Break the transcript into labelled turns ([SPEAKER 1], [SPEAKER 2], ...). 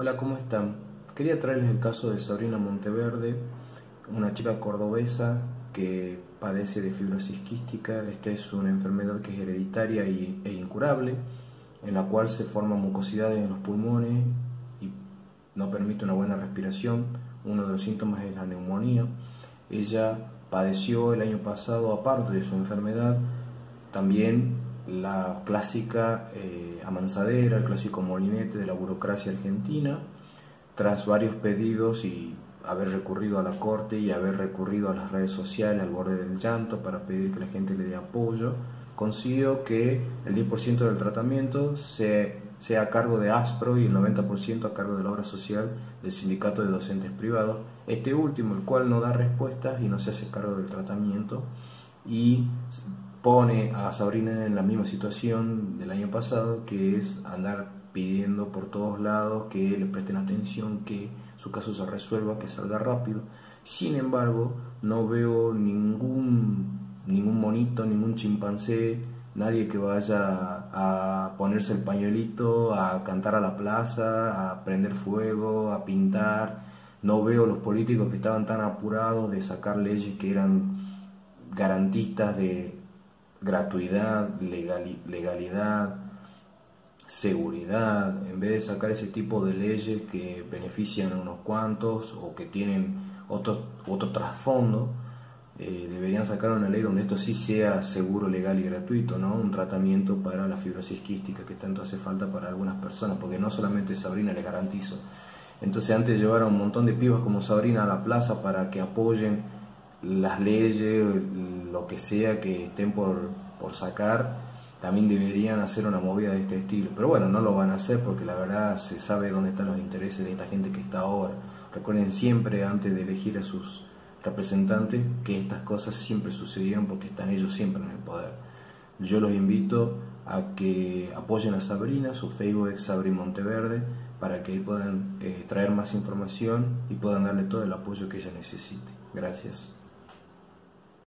[SPEAKER 1] Hola, ¿cómo están? Quería traerles el caso de Sabrina Monteverde, una chica cordobesa que padece de fibrosis quística. Esta es una enfermedad que es hereditaria e incurable, en la cual se forman mucosidades en los pulmones y no permite una buena respiración. Uno de los síntomas es la neumonía. Ella padeció el año pasado, aparte de su enfermedad, también la clásica eh, amansadera, el clásico molinete de la burocracia argentina, tras varios pedidos y haber recurrido a la corte y haber recurrido a las redes sociales al borde del llanto para pedir que la gente le dé apoyo, consiguió que el 10% del tratamiento sea a cargo de ASPRO y el 90% a cargo de la obra social del sindicato de docentes privados. Este último, el cual no da respuestas y no se hace cargo del tratamiento y pone a Sabrina en la misma situación del año pasado, que es andar pidiendo por todos lados que le presten atención, que su caso se resuelva, que salga rápido. Sin embargo, no veo ningún, ningún monito, ningún chimpancé, nadie que vaya a ponerse el pañuelito, a cantar a la plaza, a prender fuego, a pintar. No veo los políticos que estaban tan apurados de sacar leyes que eran garantistas de, gratuidad, legalidad, seguridad, en vez de sacar ese tipo de leyes que benefician a unos cuantos o que tienen otro, otro trasfondo, eh, deberían sacar una ley donde esto sí sea seguro, legal y gratuito, ¿no? Un tratamiento para la fibrosis quística que tanto hace falta para algunas personas, porque no solamente Sabrina les garantizo. Entonces antes llevaron un montón de pibas como Sabrina a la plaza para que apoyen las leyes, lo que sea que estén por, por sacar, también deberían hacer una movida de este estilo. Pero bueno, no lo van a hacer porque la verdad se sabe dónde están los intereses de esta gente que está ahora. Recuerden siempre antes de elegir a sus representantes que estas cosas siempre sucedieron porque están ellos siempre en el poder. Yo los invito a que apoyen a Sabrina, su Facebook es Sabri Monteverde, para que puedan eh, traer más información y puedan darle todo el apoyo que ella necesite. Gracias.